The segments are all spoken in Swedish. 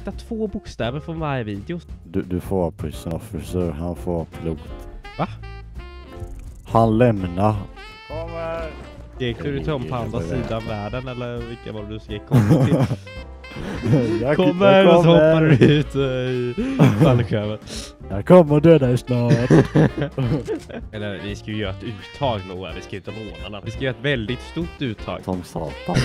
hitta två bokstäver från varje video. Du, du får vara prison officer, han får vara pilot. Va? Han lämnar. Kommer! Gick du till om på andra sidan världen eller vilka var det du skrek kommer till? Jag, Kommer jag och så hoppar du ut eh, i fallskärmen. Jag kommer döda dig snart. Eller vi ska ju göra ett uttag Noah, vi ska ju inte råna. Vi ska göra ett väldigt stort uttag. Som satan.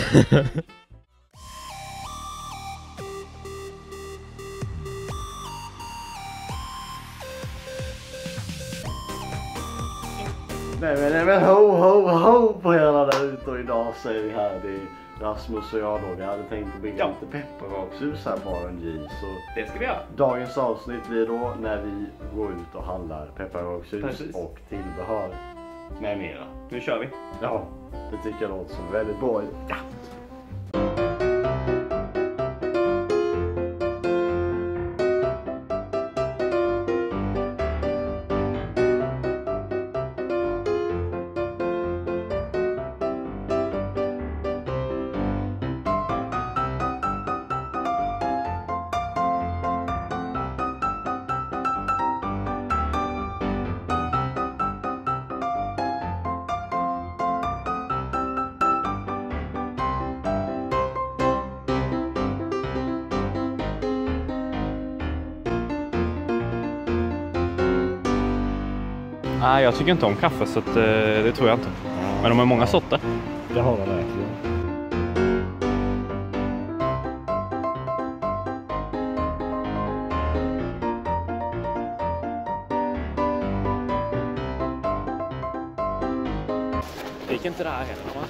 Nej men, nej men ho ho ho på hela där ute och idag så är vi här. Det är Rasmus och jag då. Vi hade tänkt att bygga Ja. lite pepparkakshus här på RNG. Så Det ska vi göra. dagens avsnitt blir då när vi går ut och handlar pepparkakshus och tillbehör med mera. Nu kör vi. Ja, det tycker jag låter som väldigt bra. Ja. Nej, jag tycker inte om kaffe så att, eh, det tror jag inte. Men de har många sorter. Det har de verkligen. Det gick inte där heller va?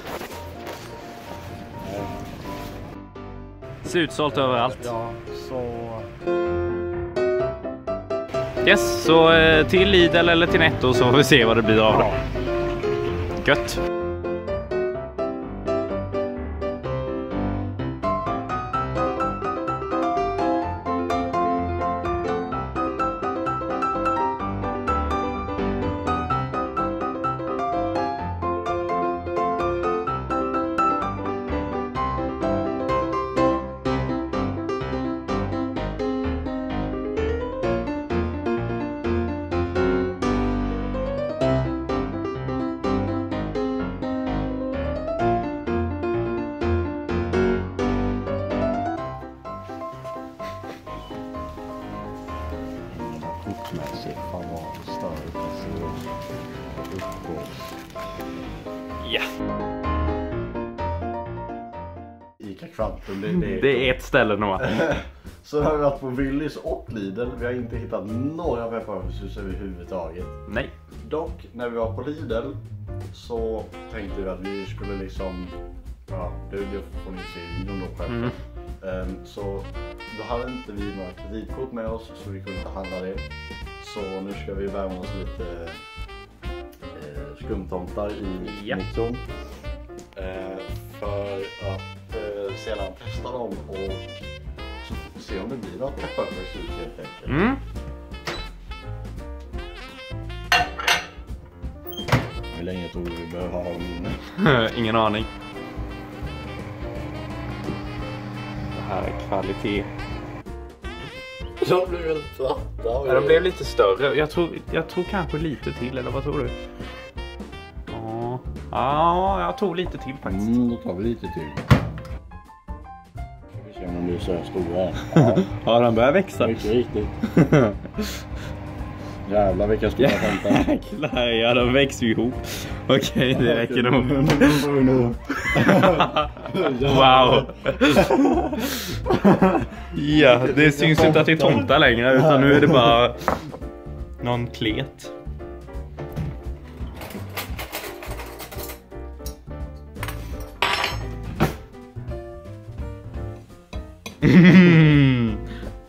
Ser utsålt överallt. Ja, så... Yes, så eh, till Lidl eller till Netto så får vi se vad det blir av det. Gött! Ica Kvantum, det, det, det är ett ställe Noah. Så har vi varit på Willys och Lidl. Vi har inte hittat några pepparkakshus överhuvudtaget. Nej. Dock, när vi var på Lidl så tänkte vi att vi skulle liksom, ja det, det får ni se i videon då självklart. Ehm, så då hade inte vi några kreditkort med oss så vi kunde inte handla det. Så nu ska vi värma oss lite eh, skumtomtar i Ja. mixern. Eh, för att sedan testa dem och se om det blir något pepparkakshus helt enkelt. Mm. Hur länge tror du vi behöver ha dem inne? Ingen aning. Det här är kvalitet. De blev väldigt platta. Ja, de blev lite större. Jag tror, jag tror kanske lite till, eller vad tror du? Ja, ja jag tror lite till faktiskt. Mm, då tar vi lite till. Så här stora. Ja, Ja, den börjar växa. mycket riktigt. Jävlar vilka stora tomtar. Jäklar, ja de växer ju ihop. Okej, det räcker nog. Wow! Ja, det syns inte att det är tomtar längre utan nu är det bara någon klet. Mm.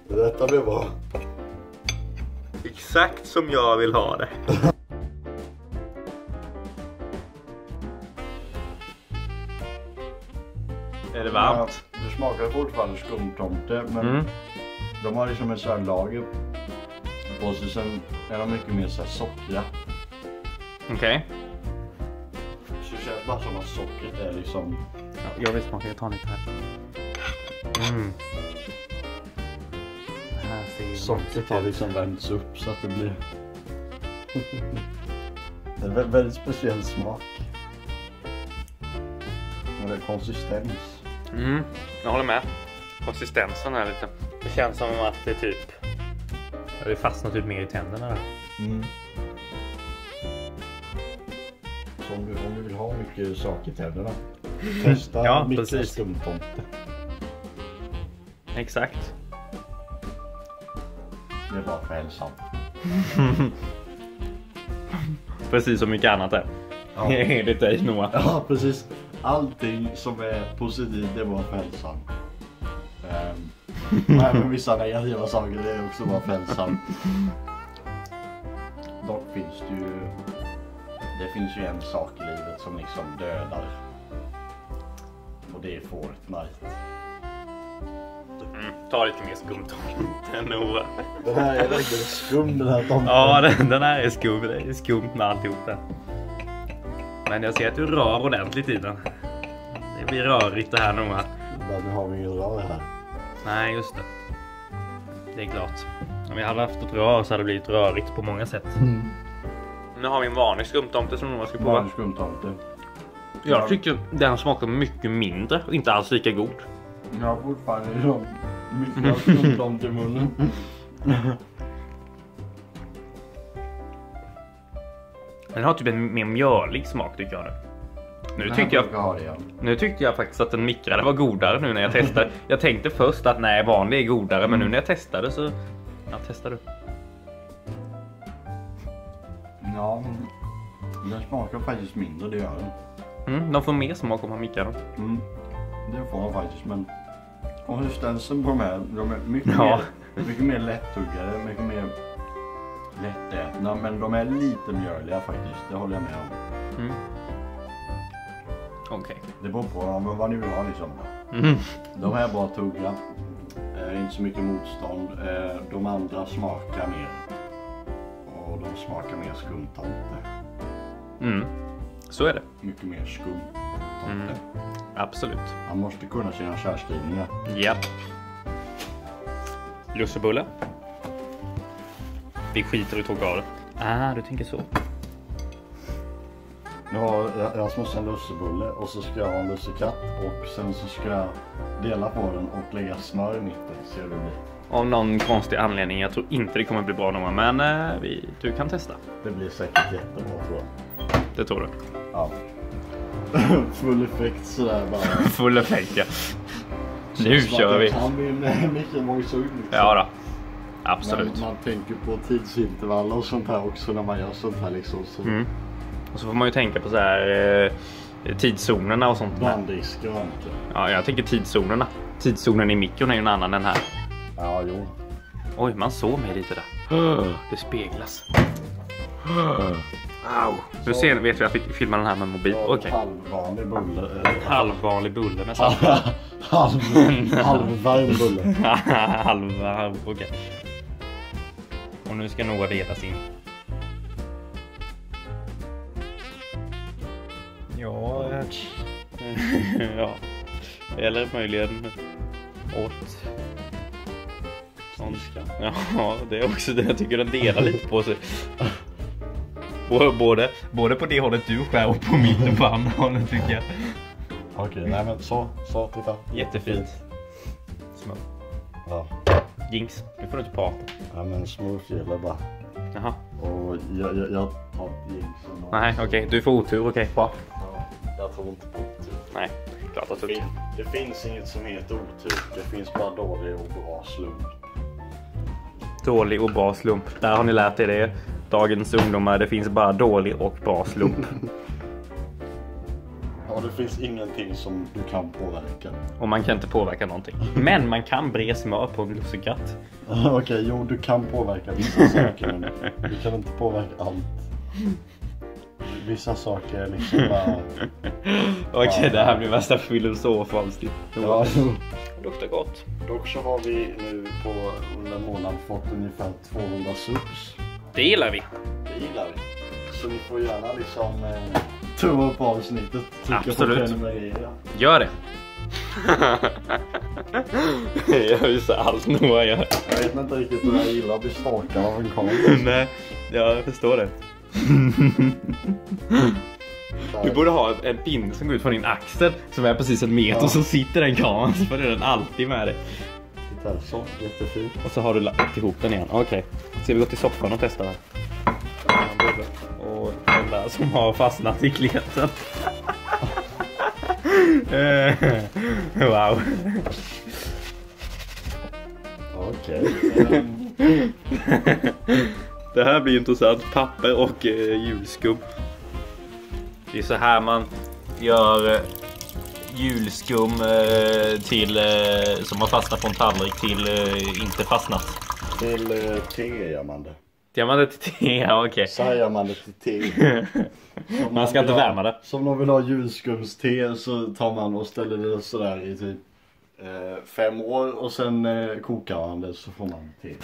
Detta blir bra. Exakt som jag vill ha det. Är det varmt? Ja, det smakar fortfarande skumtomte men Mm. de har liksom en sån här lager på sig. Sen är de mycket mer så här sockriga. Okej. Så det känns bara som att sockret är liksom... Ja, jag vill smaka, jag tar lite här. Mm. Sockret har liksom vänts upp så att det blir... det är en vä- väldigt speciell smak. Och det är konsistens. Mm, jag håller med. Konsistensen är lite. Det känns som att det typ... Det har fastnat ut mer i tänderna där. Mm. Så om du, om du vill ha mycket saker i tänderna. Testa Ja, mikra precis. skumtomte. Exakt. Det är bara för hälsan. Precis som mycket annat är. Ja. Enligt dig Noah. Ja precis. Allting som är positivt det är bara för hälsan. Um, och även vissa negativa saker det är också bara för hälsan. Dock finns det ju Det finns ju en sak i livet som liksom dödar. Och det är Fortnite. Mm, ta lite mer skumt än Noah. Den här är verkligen skum den här tomten. Ja, den, den här är skum. Det är skumt med alltihop det. Men jag ser att du rör ordentligt i den. Det blir rörigt det här Noah. Men nu har vi ingen rör här. Nej, just det. Det är klart. Om jag hade haft ett rör så hade det blivit rörigt på många sätt. Nu har vi en vanlig skumtomte som Noah ska prova. Vanlig skumtomte. Jag tycker den smakar mycket mindre och inte alls lika god. Jag har fortfarande mycket skumtomte i munnen. Den har typ en mer mjölig smak tycker jag nu. Nu, tycker jag, brukar ha det ja. nu tyckte jag faktiskt att den mikrade var godare nu när jag testade. Jag tänkte först att nej, vanlig är godare, men nu när jag testade så... Ja, testade du. Ja, men den smakar faktiskt mindre, det gör den. Mm, de får mer smak om man mikrar dem. Mm. Det får den faktiskt, men konsistensen på de här, de är mycket, Ja. mer, mycket mer lättuggade, mycket mer lättätna, men de är lite mjöliga faktiskt, det håller jag med om. Mm. Okej. Det beror på vad ni vill ha liksom. Mm. De här är bara att tugga, eh, inte så mycket motstånd. Eh, de andra smakar mer. Och de smakar mer skumtomte. Mm. Så är det. Mycket mer skum. Mm. Absolut. Man måste kunna sina kärskrivningar. Ja. Lussebulle. Vi skiter i tårtgalet. Ah, du tänker så. Nu har Rasmus en lussebulle och så ska jag ha en lussekatt och sen så ska jag dela på den och lägga smör i mitten. Ser du det? Av någon konstig anledning. Jag tror inte det kommer bli bra Noah, men eh, vi, du kan testa. Det blir säkert jättebra tror jag. Det tror du. Ja. Full effekt sådär bara. Full effekt ja. Nu kör vi. Kan min mikrovågsugn liksom. Ja då. Absolut. Men man tänker på tidsintervaller och sånt här också när man gör sånt här liksom. Så Mm. Och så får man ju tänka på så här eh, tidszonerna och sånt. Brandrisker och inte. Ja, jag tänker tidszonerna. Tidszonen i mikron är ju en annan än här. Ja, jo. Oj, man såg mig lite där. Det speglas. Au. Nu ser, vet vi att vi filmar den här med mobil. Okej. Halvvanlig bulle. Halvvanlig bulle med salt. Halv, halvvarm bulle. Halva, okej. Och nu ska Noah veta sin. Ja, ja. Eller möjligen åt skånska. Ja, det är också det jag tycker den delar lite på sig. Både- Både, på det hållet du skär och på mitt och på andra hållet tycker jag. Okej, nej men så, så, titta. Jättefint. Smurf. Ja, Jinx, nu får du inte prata. ja men smurf gäller bara. Jaha. Och jag, jag, jag tar jinxen. Nej, okej. Du får otur. Okej, bra. Ja, jag tror inte på otur. Nej, klart att Det, du fin- det finns inget som heter otur. Det finns bara dålig och bra slump. Dålig och bra slump. Där har ni lärt er det. Dagens ungdomar, det finns bara dålig och bra slump. Ja, det finns ingenting som du kan påverka. Och man kan inte påverka någonting. Men man kan bre smör på en lussekatt. Okej, jo du kan påverka vissa saker men du kan inte påverka allt. Vissa saker är liksom bara... Okej, det här blir värsta filosofavsnitt. Ja. Luktar gott. Dock så har vi nu på under månaden fått ungefär 200 subs. Det gillar vi. Det gillar vi. Så ni får gärna liksom eh, tumma upp avsnittet. Trycka Absolut. på prenumerera. Gör det. jag visar allt Noah gör. Jag vet inte riktigt hur jag gillar att bli stalkad av en kamera. Nej, jag förstår det. Du borde ha en pinne som går ut från din axel som är precis en meter Ja. och så sitter den kameran så du den alltid med dig. Här, så. Jättefint. Och så har du lagt ihop den igen. Okej. Ska vi gå till soffan och testa den? Och den där som har fastnat i kleten. Wow. Okej. Det här blir intressant. Papper och eh, julskum. Det är så här man gör eh, julskum eh, till, eh, som har fastnat på en tallrik till eh, inte fastnat. Till eh, te gör man det. Gör man det till te? Ja, okej. Man det till te. Som Man ska inte ha- värma det. Som de vill ha julskumste så tar man och ställer det sådär i typ eh, fem år och sen eh, kokar man det så får man te.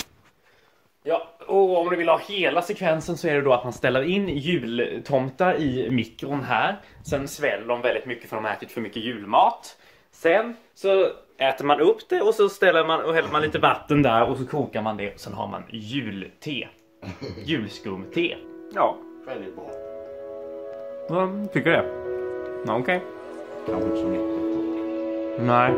Ja, och om du vill ha hela sekvensen så är det då att man ställer in jultomtar i mikron här. Sen sväller de väldigt mycket för de har ätit för mycket julmat. Sen så äter man upp det och så ställer man och häller man lite vatten där och så kokar man det. Sen har man julte. Julskumte. Ja, Väldigt bra. jag tycker det. Ja, Okej. Kanske inte så mycket. Nej.